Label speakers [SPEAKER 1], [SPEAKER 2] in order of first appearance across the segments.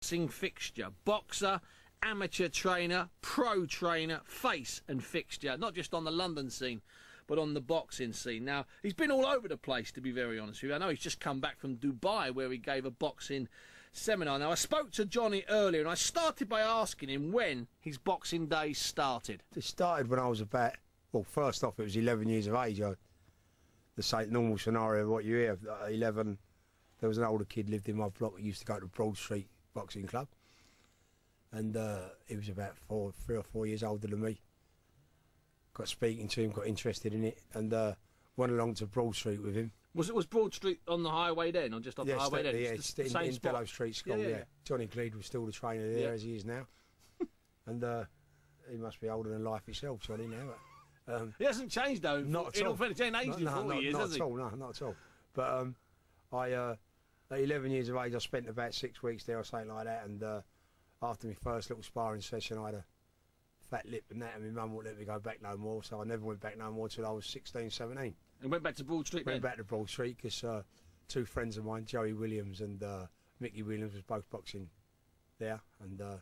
[SPEAKER 1] boxing fixture. Boxer, amateur trainer, pro trainer, face and fixture. Not just on the London scene, but on the boxing scene. Now, he's been all over the place, to be very honest with you. I know he's just come back from Dubai where he gave a boxing seminar. Now, I spoke to Johnny earlier and I started by asking him when his boxing days started.
[SPEAKER 2] It started when I was about, well, first off, it was 11 years of age. I, the same normal scenario of what you hear. Uh, 11, there was an older kid lived in my block that used to go to Broad Street Boxing Club. And uh, he was about four, three or four years older than me. Got speaking to him, got interested in it, and uh, went along to Broad Street with him.
[SPEAKER 1] Was it was Broad Street on the highway then, or just off
[SPEAKER 2] yeah,
[SPEAKER 1] the highway then?
[SPEAKER 2] yeah,
[SPEAKER 1] It's the
[SPEAKER 2] in,
[SPEAKER 1] same
[SPEAKER 2] in
[SPEAKER 1] spot?
[SPEAKER 2] Bellow Street School,
[SPEAKER 1] Yeah,
[SPEAKER 2] yeah.
[SPEAKER 1] yeah.
[SPEAKER 2] Johnny Gleed was still the trainer there as he is now. and uh, he must be older than life itself, Johnny, now. Um,
[SPEAKER 1] He hasn't changed though.
[SPEAKER 2] Not at
[SPEAKER 1] in
[SPEAKER 2] all.
[SPEAKER 1] all fairness, he ain't aged in
[SPEAKER 2] no,
[SPEAKER 1] 40
[SPEAKER 2] no,
[SPEAKER 1] years,
[SPEAKER 2] not
[SPEAKER 1] has
[SPEAKER 2] at
[SPEAKER 1] he?
[SPEAKER 2] all. No, not at all. But um, I, uh, at 11 years of age, I spent about six weeks there or something like that. And uh, after my first little sparring session, I had a fat lip and that, and my mum wouldn't let me go back no more. So I never went back no more till I was 16, 17.
[SPEAKER 1] And went back to Broad Street
[SPEAKER 2] Went
[SPEAKER 1] then.
[SPEAKER 2] back to Broad Street because uh, two friends of mine, Joey Williams and uh, Mickey Williams, was both boxing there. And uh,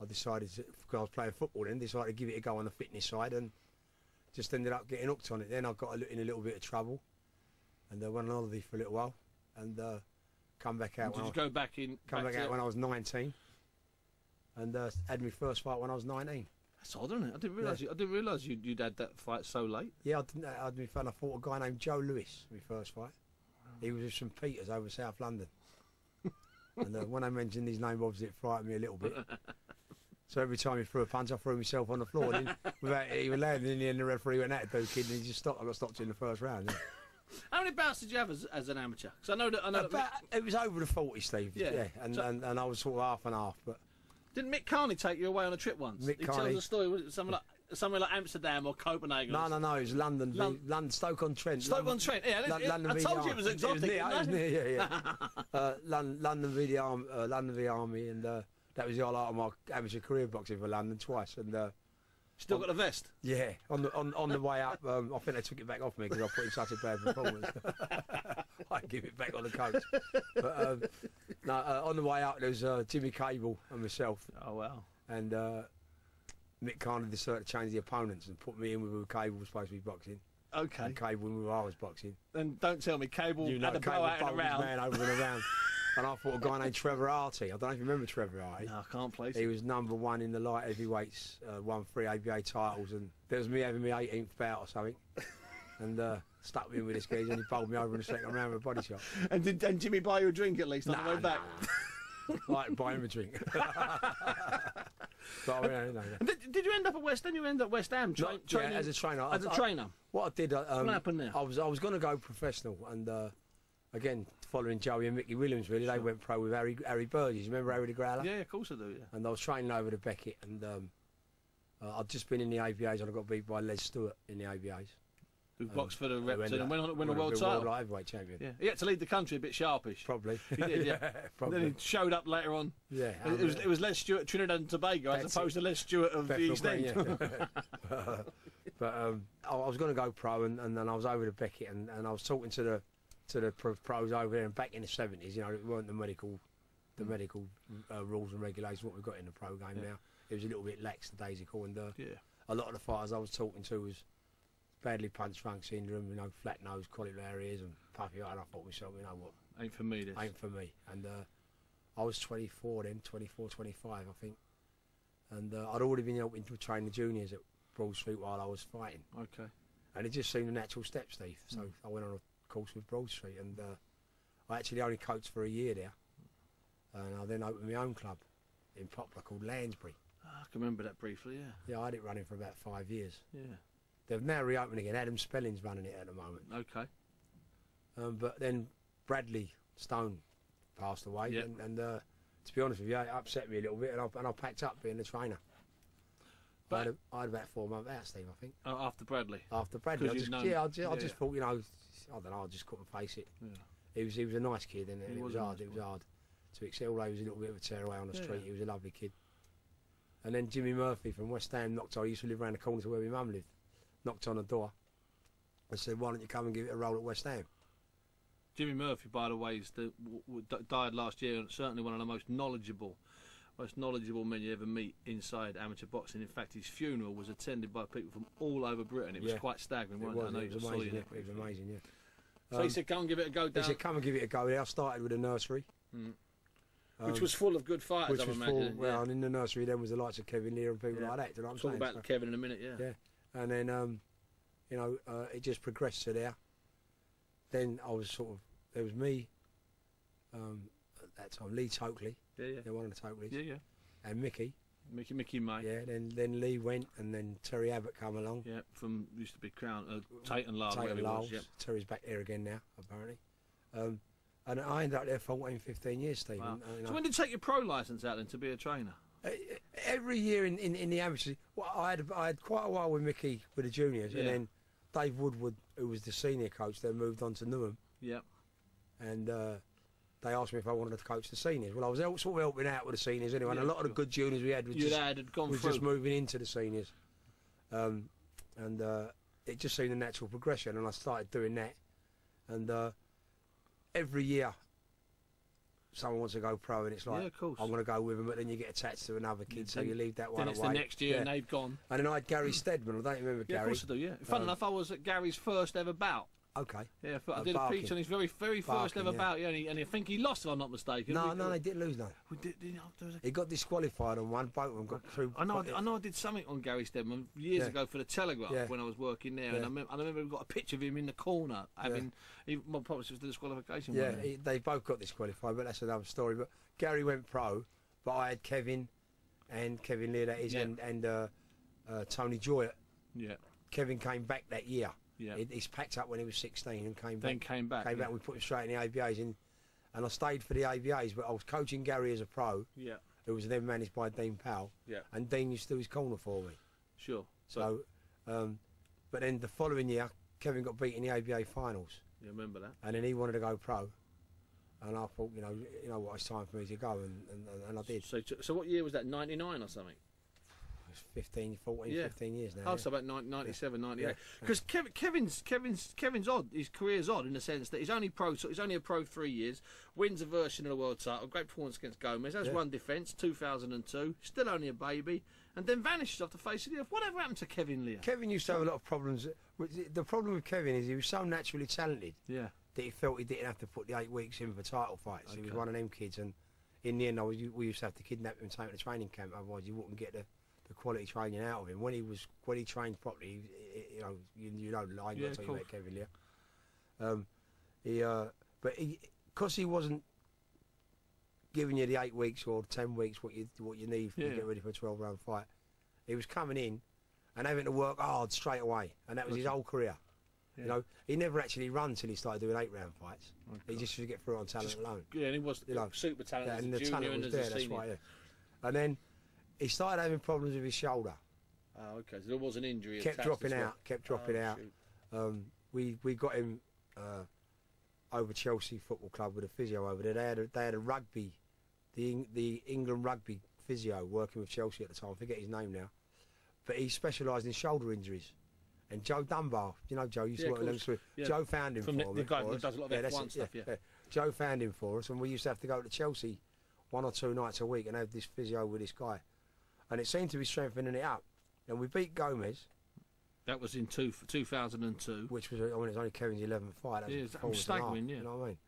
[SPEAKER 2] I decided, because I was playing football then, decided to give it a go on the fitness side and just ended up getting hooked on it. Then I got a, in a little bit of trouble and uh, went on holiday for a little while and uh, come back out.
[SPEAKER 1] Did you go back in?
[SPEAKER 2] come back
[SPEAKER 1] to-
[SPEAKER 2] out when I was 19 and uh, had my first fight when I was 19.
[SPEAKER 1] That's odd, isn't it? I didn't realise. You, I didn't realise you'd, you'd had that fight so late.
[SPEAKER 2] Yeah, I didn't. I fun. I fought a guy named Joe Lewis. My first fight. He was with St Peters over South London. and uh, when I mentioned his name, obviously it frightened me a little bit. So every time he threw a punch, I threw myself on the floor. Without even landing, in the end, the referee went out do kid, and he just stopped. I got stopped in the first round. yeah.
[SPEAKER 1] How many bouts did you have as, as an amateur? Because I know that I know that
[SPEAKER 2] About, it was over the forty, Steve.
[SPEAKER 1] Yeah.
[SPEAKER 2] Yeah, and,
[SPEAKER 1] So-
[SPEAKER 2] and and I was sort of half and half, but
[SPEAKER 1] Didn't Mick Carney take you away on a trip once?
[SPEAKER 2] Mick
[SPEAKER 1] he
[SPEAKER 2] Carney-
[SPEAKER 1] tells a story. Was it somewhere like somewhere like Amsterdam or Copenhagen?
[SPEAKER 2] no, no, no, it was London, v- London, Stoke on Trent.
[SPEAKER 1] Stoke on Trent. Yeah, it-
[SPEAKER 2] London
[SPEAKER 1] I told you it was exotic.
[SPEAKER 2] near, it was
[SPEAKER 1] didn't I?
[SPEAKER 2] near, yeah, yeah. uh, London, London v the Army, uh, London v Army, and uh, that was the highlight of my amateur career boxing for London twice. And uh,
[SPEAKER 1] Still got the vest.
[SPEAKER 2] yeah, on the on, on the way up, um, I think they took it back off me because I put in such a bad performance. I give it back on the coach. But um, no, uh, on the way up, there was uh, Jimmy Cable and myself,
[SPEAKER 1] Oh wow.
[SPEAKER 2] and uh, Mick of decided to change the opponents and put me in with who Cable was supposed to be boxing,
[SPEAKER 1] Okay.
[SPEAKER 2] and Cable with who I was boxing.
[SPEAKER 1] Then don't tell me Cable
[SPEAKER 2] You know,
[SPEAKER 1] had a
[SPEAKER 2] Cable
[SPEAKER 1] blowout in a
[SPEAKER 2] bowled his
[SPEAKER 1] round.
[SPEAKER 2] man over and around. and I fought a guy named Trevor Artie. I don't know if you remember Trevor Artie.
[SPEAKER 1] No, I can't place
[SPEAKER 2] He was number one in the light heavyweights, uh, won three ABA titles, and there was me having my 18th bout or something. And uh, stuck me in with this geezer, and he bowled me over in the second round with a body shot.
[SPEAKER 1] And did and Jimmy buy you a drink at least on the way back?
[SPEAKER 2] nah. Like buy him a drink. but, I mean, you know,
[SPEAKER 1] did, did you end up at West? Then you end up at West Ham tra-
[SPEAKER 2] Not- yeah, as a trainer.
[SPEAKER 1] As a
[SPEAKER 2] I- I-
[SPEAKER 1] trainer.
[SPEAKER 2] What I did, uh, um,
[SPEAKER 1] What happened there?
[SPEAKER 2] I was I was going to go professional, and uh, again following Joey and Mickey Williams, really, they went pro with Harry Harry Burgess. Remember Harry the Growler?
[SPEAKER 1] Yeah, of course I do. Yeah.
[SPEAKER 2] and I was training over to Beckett, and um, uh, I'd just been in the ABAs, and I got beat by Les Stewart in the ABAs.
[SPEAKER 1] Who boxed for the Repton and went on to win a world title.
[SPEAKER 2] World heavyweight champion.
[SPEAKER 1] Yeah, he had to lead the country a bit sharpish.
[SPEAKER 2] Probably.
[SPEAKER 1] He did, yeah.
[SPEAKER 2] probably.
[SPEAKER 1] Then he showed up later on.
[SPEAKER 2] yeah.
[SPEAKER 1] It was, it was Les Stewart, Trinidad and Tobago, as
[SPEAKER 2] That's
[SPEAKER 1] opposed
[SPEAKER 2] it.
[SPEAKER 1] to Les Stewart of the East End.
[SPEAKER 2] yeah. but um, I, I was going to go pro, and, and then I was over to Beckett, and, and I was talking to the to the pros over there. And back in the seventies, you know, it weren't the medical the medical uh, rules and regulations what we've got in the pro game
[SPEAKER 1] Yeah.
[SPEAKER 2] now. It was a little bit lax, the daisical, and uh,
[SPEAKER 1] yeah.
[SPEAKER 2] a lot of the fighters I was talking to was badly punch drunk syndrome, you know, flat nose, cauliflower ears, and puffy eye. And I thought myself, you know what,
[SPEAKER 1] Ain't for me, this.
[SPEAKER 2] ain't for me. And uh, I was 24 then, 24, 25, I think. And uh, I'd already been helping to train the juniors at Broad Street while I was fighting.
[SPEAKER 1] Okay.
[SPEAKER 2] And it just seemed a natural step, Steve. So I went on a course with Broad Street, and uh, I actually only coached for a year there. And I then opened my own club in Poplar called Lansbury.
[SPEAKER 1] Ah, I can remember that briefly, yeah.
[SPEAKER 2] Yeah, I had it running for about five years.
[SPEAKER 1] Yeah.
[SPEAKER 2] They've now reopened again. Adam Spelling's running it at the moment.
[SPEAKER 1] Okay.
[SPEAKER 2] Um, but then Bradley Stone passed away,
[SPEAKER 1] Yep.
[SPEAKER 2] and, and uh, to be honest with you, it upset me a little bit, and I, and I packed up being a trainer.
[SPEAKER 1] But-
[SPEAKER 2] I, had a, I had about four months out, Steve, I think.
[SPEAKER 1] Uh, after Bradley.
[SPEAKER 2] After Bradley, I just,
[SPEAKER 1] known-
[SPEAKER 2] yeah, I just, I just thought, you know, I don't know, I just couldn't face it.
[SPEAKER 1] Yeah.
[SPEAKER 2] He was, he was a nice kid, and it
[SPEAKER 1] was
[SPEAKER 2] hard.
[SPEAKER 1] nice
[SPEAKER 2] It was hard to accept. Although he was a little bit of a tearaway on the
[SPEAKER 1] Yeah.
[SPEAKER 2] street, he was a lovely kid. And then Jimmy Murphy from West Ham knocked on. He used to live around the corner to where my mum lived. Knocked on the door and said, "Why don't you come and give it a roll at West Ham?"
[SPEAKER 1] Jimmy Murphy, by the way, is the w- w- d- died last year, and certainly one of the most knowledgeable, most knowledgeable men you ever meet inside amateur boxing. In fact, his funeral was attended by people from all over Britain. It was
[SPEAKER 2] Yeah.
[SPEAKER 1] quite staggering.
[SPEAKER 2] It
[SPEAKER 1] wasn't
[SPEAKER 2] was,
[SPEAKER 1] I know
[SPEAKER 2] it
[SPEAKER 1] you
[SPEAKER 2] was amazing. Yeah, it was amazing. Yeah.
[SPEAKER 1] So he
[SPEAKER 2] Um,
[SPEAKER 1] said, "Come and give it a go down,"
[SPEAKER 2] said, come and give it a go. I started with a nursery.
[SPEAKER 1] Mm.
[SPEAKER 2] um,
[SPEAKER 1] which was full of good fighters.
[SPEAKER 2] which
[SPEAKER 1] I'm
[SPEAKER 2] was full.
[SPEAKER 1] imagining.
[SPEAKER 2] Well,
[SPEAKER 1] yeah.
[SPEAKER 2] and in the nursery then was the likes of Kevin Lear and people
[SPEAKER 1] Yeah.
[SPEAKER 2] like that. Do you know what I'm
[SPEAKER 1] Talk
[SPEAKER 2] saying?
[SPEAKER 1] about
[SPEAKER 2] So-
[SPEAKER 1] Kevin in a minute. Yeah.
[SPEAKER 2] Yeah. and then um, you know uh, it just progressed to there. Then I was sort of there was me. Um, at that time, Lee Tokley,
[SPEAKER 1] Yeah. Yeah.
[SPEAKER 2] they're one of the Tokleys,
[SPEAKER 1] Yeah. Yeah.
[SPEAKER 2] and Mickey.
[SPEAKER 1] Mickey Mickey May.
[SPEAKER 2] Yeah, then then Lee went, and then Terry Abbott come along.
[SPEAKER 1] Yeah, from used to be Crown uh, Tate and Lyle,
[SPEAKER 2] Tate and. Lyles.
[SPEAKER 1] Yep.
[SPEAKER 2] Terry's back there again now, apparently. Um, and I ended up there 14, 15 years, Stephen.
[SPEAKER 1] Wow. So when did you take your pro license out then to be a trainer?
[SPEAKER 2] Uh, every year in, in, in the amateurs, well, I had I had quite a while with Mickey with the juniors, and then Dave Woodward, who was the senior coach, then moved on to Newham,
[SPEAKER 1] Yeah.
[SPEAKER 2] and uh, they asked me if I wanted to coach the seniors. Well, I was sort of helping out with the seniors anyway, and a lot of the good juniors we had were just,
[SPEAKER 1] had gone
[SPEAKER 2] was just moving into the seniors, um, and uh, it just seemed a natural progression, and I started doing that, and uh, every year. Someone wants to go pro, and it's like
[SPEAKER 1] yeah, of.
[SPEAKER 2] I'm going to go with them, but then you get attached to another kid, so you leave that one
[SPEAKER 1] then it's
[SPEAKER 2] away.
[SPEAKER 1] the next year
[SPEAKER 2] Yeah.
[SPEAKER 1] and they've gone.
[SPEAKER 2] And then I had Gary Steadman. I don't remember
[SPEAKER 1] Yeah, of
[SPEAKER 2] Gary.
[SPEAKER 1] course I do. Yeah. Fun
[SPEAKER 2] Um,
[SPEAKER 1] enough, I was at Gary's first ever bout.
[SPEAKER 2] Okay.
[SPEAKER 1] Yeah, I did a
[SPEAKER 2] Barking.
[SPEAKER 1] piece on his very, very first
[SPEAKER 2] Barking,
[SPEAKER 1] ever
[SPEAKER 2] yeah.
[SPEAKER 1] bout. Yeah, and, he, and I think he lost, if I'm not mistaken.
[SPEAKER 2] No,
[SPEAKER 1] We-
[SPEAKER 2] no, they didn't lose no.
[SPEAKER 1] we did, did, was a
[SPEAKER 2] He got disqualified on one. Both of them got through.
[SPEAKER 1] I know, I, did- I know. I did something on Gary Steadman years
[SPEAKER 2] Yeah.
[SPEAKER 1] ago for the Telegraph
[SPEAKER 2] Yeah.
[SPEAKER 1] when I was working there, and I, mem- I remember we got a picture of him in the corner having. He, well, probably was the disqualification.
[SPEAKER 2] Yeah, he, they both got disqualified, but that's another story. But Gary went pro, but I had Kevin and Kevin Lear, that is, and, and uh, uh, Tony Joy.
[SPEAKER 1] yeah,
[SPEAKER 2] Kevin came back that year.
[SPEAKER 1] Yeah.
[SPEAKER 2] He, he's packed up when he was 16 and came
[SPEAKER 1] then
[SPEAKER 2] back.
[SPEAKER 1] Then came back.
[SPEAKER 2] Came
[SPEAKER 1] yeah.
[SPEAKER 2] back and we put him straight in the ABAs. And, and I stayed for the ABAs, but I was coaching Gary as a pro,
[SPEAKER 1] Yeah,
[SPEAKER 2] who was then managed by Dean Powell.
[SPEAKER 1] yeah,
[SPEAKER 2] And Dean used to do his corner for me.
[SPEAKER 1] sure.
[SPEAKER 2] So, um, but then the following year, Kevin got beat in the ABA finals,
[SPEAKER 1] you remember that?
[SPEAKER 2] and then he wanted to go pro, and I thought, you know, you know what, it's time for me to go, and, and, and I did.
[SPEAKER 1] So, so what year was that? 99 or something?
[SPEAKER 2] It's 15, 14,
[SPEAKER 1] Yeah.
[SPEAKER 2] 15 years now.
[SPEAKER 1] Oh,
[SPEAKER 2] yeah.
[SPEAKER 1] about 90, 97, 98.
[SPEAKER 2] Yeah.
[SPEAKER 1] Because Kevin, Kevin's Kevin's Kevin's odd. His career's odd in the sense that he's only pro. So he's only a pro three years. Wins a version of the world title. Great performance against Gomez. Has one defence. 2002. Still only a baby. And then vanishes off the face of the earth. Whatever happened to Kevin Lear?
[SPEAKER 2] Kevin used to have a lot of problems. The problem with Kevin is he was so naturally talented
[SPEAKER 1] yeah.
[SPEAKER 2] that he felt he didn't have to put the eight weeks in for title fights. He was one of them kids, and in the end, I was, we used to have to kidnap him and take him to training camp. Otherwise, you wouldn't get the, the quality training out of him. When he was when he trained properly, you know, you, you know, I
[SPEAKER 1] Yeah,
[SPEAKER 2] tell you about Kevin Lear. Um, he, uh, but he, because he wasn't giving you the eight weeks or ten weeks what you what you need
[SPEAKER 1] Yeah.
[SPEAKER 2] to get ready for a twelve round fight, he was coming in and having to work hard straight away, and that was his whole career.
[SPEAKER 1] Yeah.
[SPEAKER 2] You know, he never actually run till he started doing eight round fights.
[SPEAKER 1] Oh,
[SPEAKER 2] He just used to get through on talent
[SPEAKER 1] Just-
[SPEAKER 2] alone.
[SPEAKER 1] Yeah, and he was
[SPEAKER 2] You know,
[SPEAKER 1] super talented
[SPEAKER 2] Yeah, and the
[SPEAKER 1] junior
[SPEAKER 2] talent was
[SPEAKER 1] as
[SPEAKER 2] there, that's
[SPEAKER 1] senior.
[SPEAKER 2] why. Yeah. And then he started having problems with his shoulder.
[SPEAKER 1] Oh, okay. So there was an injury.
[SPEAKER 2] kept dropping
[SPEAKER 1] well.
[SPEAKER 2] out, kept dropping
[SPEAKER 1] Oh,
[SPEAKER 2] out. Um, we we got him uh, over Chelsea Football Club with a physio over there. They had a, they had a rugby, the the England rugby physio working with Chelsea at the time. I forget his name now, but he specialised in shoulder injuries. And Joe Dunbar, you know Joe, used
[SPEAKER 1] Yeah,
[SPEAKER 2] to work with.
[SPEAKER 1] Yeah.
[SPEAKER 2] Joe found him
[SPEAKER 1] From
[SPEAKER 2] for
[SPEAKER 1] the- the guy
[SPEAKER 2] us.
[SPEAKER 1] does a lot of
[SPEAKER 2] that's
[SPEAKER 1] F1
[SPEAKER 2] it,
[SPEAKER 1] stuff, yeah.
[SPEAKER 2] Joe found him for us, and we used to have to go to Chelsea one or two nights a week and have this physio with this guy, and it seemed to be strengthening it up. And we beat Gomez,
[SPEAKER 1] That was in two, 2002.
[SPEAKER 2] which was I mean it's only Kevin's eleventh fight. That was
[SPEAKER 1] Yeah, it's-
[SPEAKER 2] performance
[SPEAKER 1] staggering, yeah.
[SPEAKER 2] You know what I mean?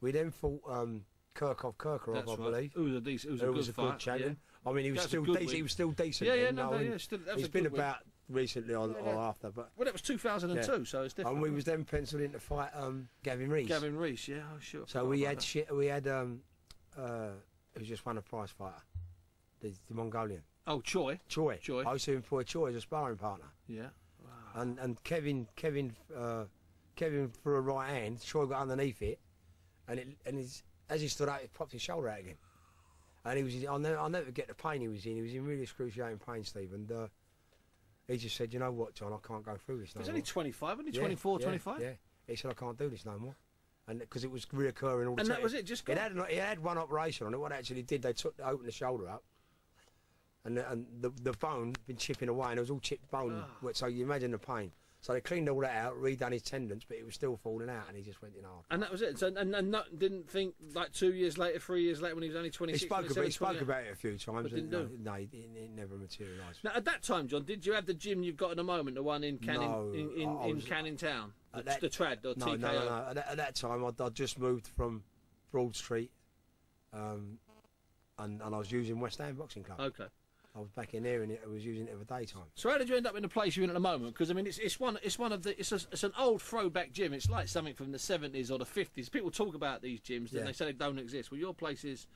[SPEAKER 2] We then fought um, Kirkov Kirkorov,
[SPEAKER 1] That's
[SPEAKER 2] I
[SPEAKER 1] right.
[SPEAKER 2] believe.
[SPEAKER 1] It was a decent. It was a good
[SPEAKER 2] was good champion. I mean, he was still decent.
[SPEAKER 1] win.
[SPEAKER 2] He was still decent.
[SPEAKER 1] Yeah, yeah, no, no, yeah. Still, that was
[SPEAKER 2] he's
[SPEAKER 1] a
[SPEAKER 2] been
[SPEAKER 1] good win.
[SPEAKER 2] about recently or,
[SPEAKER 1] Yeah,
[SPEAKER 2] or after, but
[SPEAKER 1] Well, that was 2002, so it's different.
[SPEAKER 2] and we was then penciled in to fight um, Gavin Rees.
[SPEAKER 1] Gavin Rees, yeah, oh, sure.
[SPEAKER 2] So we had
[SPEAKER 1] that.
[SPEAKER 2] shit. We had um, uh, who just won a prize fighter, the, the Mongolian
[SPEAKER 1] Oh, Choi.
[SPEAKER 2] Choi.
[SPEAKER 1] Choi.
[SPEAKER 2] I used to employ Choi as a sparring partner,
[SPEAKER 1] Yeah. Wow.
[SPEAKER 2] and and Kevin Kevin uh, Kevin for a right hand. Choi got underneath it, and it and his, as he stood up, he popped his shoulder out again. And he was, I'll never, I'll never get the pain he was in. He was in really excruciating pain, Steve. And uh, he just said, you know what, John, I can't go through this no
[SPEAKER 1] He's only 25, only
[SPEAKER 2] Yeah,
[SPEAKER 1] 24,
[SPEAKER 2] yeah,
[SPEAKER 1] 25?
[SPEAKER 2] Yeah. He said, I can't do this no more. And because it was reoccurring all the
[SPEAKER 1] And
[SPEAKER 2] time.
[SPEAKER 1] And that was it, just
[SPEAKER 2] It had, it had one operation on it. What it actually did, they took, opened the shoulder up, and the, and the, the bone had been chipping away, and it was all chipped bone.
[SPEAKER 1] Ah.
[SPEAKER 2] So you imagine the pain. So they cleaned all that out, redone his tendons, but it was still falling out, and he just went in hard.
[SPEAKER 1] And that was it. So, and, and not, didn't think like two years later, three years later, when he was only
[SPEAKER 2] He spoke, about,
[SPEAKER 1] 27,
[SPEAKER 2] he spoke about it a few times.
[SPEAKER 1] Didn't
[SPEAKER 2] and,
[SPEAKER 1] do.
[SPEAKER 2] no, no, it, it never materialised.
[SPEAKER 1] Now, at that time, John, did you have the gym you've got at the moment, the one in Canning,
[SPEAKER 2] No,
[SPEAKER 1] in, in,
[SPEAKER 2] I- I
[SPEAKER 1] in
[SPEAKER 2] was-
[SPEAKER 1] Canning Town, the,
[SPEAKER 2] At that-
[SPEAKER 1] the Trad or
[SPEAKER 2] No,
[SPEAKER 1] TKO?
[SPEAKER 2] no, no, no. At that, at that time, I'd, I'd just moved from Broad Street, um, and, and I was using West Ham Boxing Club.
[SPEAKER 1] Okay.
[SPEAKER 2] I was back in there, and it, I was using it for daytime.
[SPEAKER 1] So how did you end up in the place you're in at the moment? Because I mean, it's, it's one it's one of the it's a, it's an old throwback gym. It's like something from the 70s or the 50s. People talk about these gyms
[SPEAKER 2] Yeah.
[SPEAKER 1] and they say they don't exist. Well, your place is.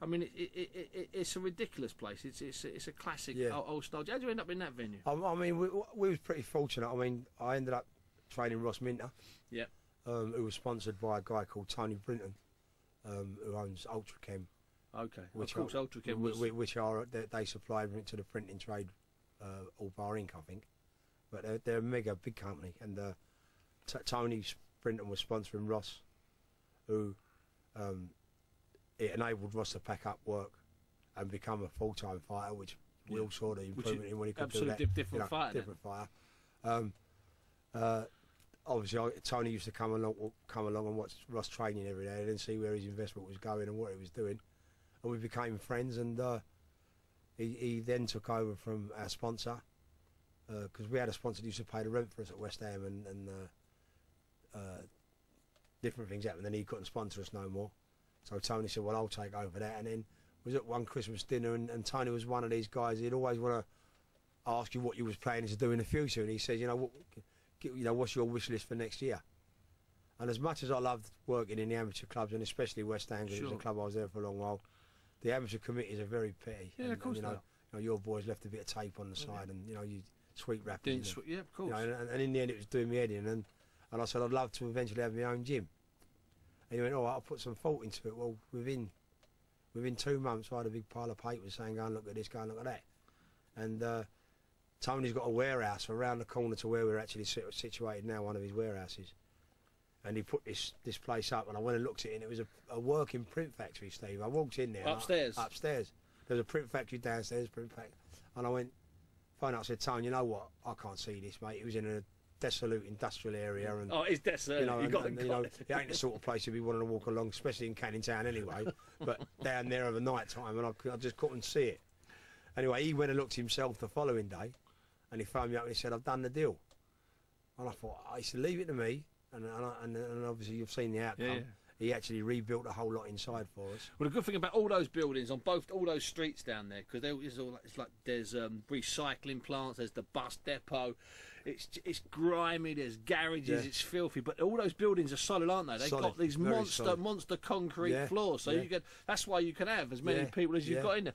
[SPEAKER 1] I mean, it, it, it, it, it's a ridiculous place. It's it's it's a classic
[SPEAKER 2] Yeah.
[SPEAKER 1] old, old style. How did you end up in that venue?
[SPEAKER 2] I, I mean, we, we was pretty fortunate. I mean, I ended up training Ross Minter,
[SPEAKER 1] Yeah.
[SPEAKER 2] um, who was sponsored by a guy called Tony Brinton, um, who owns Ultrachem,
[SPEAKER 1] Okay.
[SPEAKER 2] which
[SPEAKER 1] of course,
[SPEAKER 2] are,
[SPEAKER 1] Ultra was.
[SPEAKER 2] whi- which are they, they supply everything to the printing trade, uh, all bar Inc. I think, but they're, they're a mega big company, and uh, t- Tony Brinton was sponsoring Ross, who um, it enabled Ross to pack up work and become a full time fighter, which Will saw the improvement in when he could do that.
[SPEAKER 1] diff- different
[SPEAKER 2] you know,
[SPEAKER 1] fighter then.
[SPEAKER 2] Different fighter. Um, uh, obviously, I, Tony used to come along, come along and watch Ross training every day, and see where his investment was going and what he was doing, and we became friends. And uh, he, he then took over from our sponsor because we had a sponsor that used to pay the rent for us at West Ham, and, and uh, uh, different things happened. Then he couldn't sponsor us no more. So Tony said, "Well, I'll take over that." And then was at one Christmas dinner, and, and Tony was one of these guys. He'd always want to ask you what you was planning to do in the future, and he said, "You know, what, you know, what's your wish list for next year?" And as much as I loved working in the amateur clubs, and especially West Ham, 'cause it was a club I was there for a long while, the amateur committees are very petty.
[SPEAKER 1] Yeah,
[SPEAKER 2] and,
[SPEAKER 1] of course
[SPEAKER 2] and, you
[SPEAKER 1] they
[SPEAKER 2] know,
[SPEAKER 1] are.
[SPEAKER 2] you know, your boys left a bit of tape on the side, and you know, you sweet wrapped it.
[SPEAKER 1] Didn't sw- yeah, of
[SPEAKER 2] you
[SPEAKER 1] course.
[SPEAKER 2] know, and, and in the end, it was doing me in. And, and I said, I'd love to eventually have my own gym. And he went, all right, I'll put some thought into it. Well, within within two months, I had a big pile of papers saying, go and look at this, go and look at that. And uh, Tony's got a warehouse around the corner to where we're actually situated now, one of his warehouses. And he put this, this place up, and I went and looked at it, and it was a, a working print factory, Steve. I walked in there. and I-
[SPEAKER 1] Upstairs?
[SPEAKER 2] upstairs. There was a print factory downstairs, print factory. And I went, phone up, I said, Tony, you know what? I can't see this, mate. It was in a desolate industrial area, and
[SPEAKER 1] Oh, it's desolate.
[SPEAKER 2] you know,
[SPEAKER 1] you
[SPEAKER 2] and,
[SPEAKER 1] got,
[SPEAKER 2] and,
[SPEAKER 1] got
[SPEAKER 2] you know,
[SPEAKER 1] it.
[SPEAKER 2] ain't the sort of place you'd be wanting to walk along, especially in Canning Town anyway. but down there of a night time, and I, I just couldn't see it. Anyway, he went and looked himself the following day, and he phoned me up and he said, "I've done the deal." And I thought, I said, "Leave it to me." And and, and, obviously you've seen the outcome.
[SPEAKER 1] Yeah, yeah.
[SPEAKER 2] He actually rebuilt a whole lot inside for us.
[SPEAKER 1] Well, the good thing about all those buildings on both all those streets down there, because there's all it's like there's um, recycling plants, there's the bus depot. It's it's grimy, there's garages,
[SPEAKER 2] Yeah.
[SPEAKER 1] it's filthy, but all those buildings are solid, aren't they? They've
[SPEAKER 2] Solid,
[SPEAKER 1] got these monster
[SPEAKER 2] solid.
[SPEAKER 1] monster concrete floors, so you get That's why you can have as many people as you've got in there.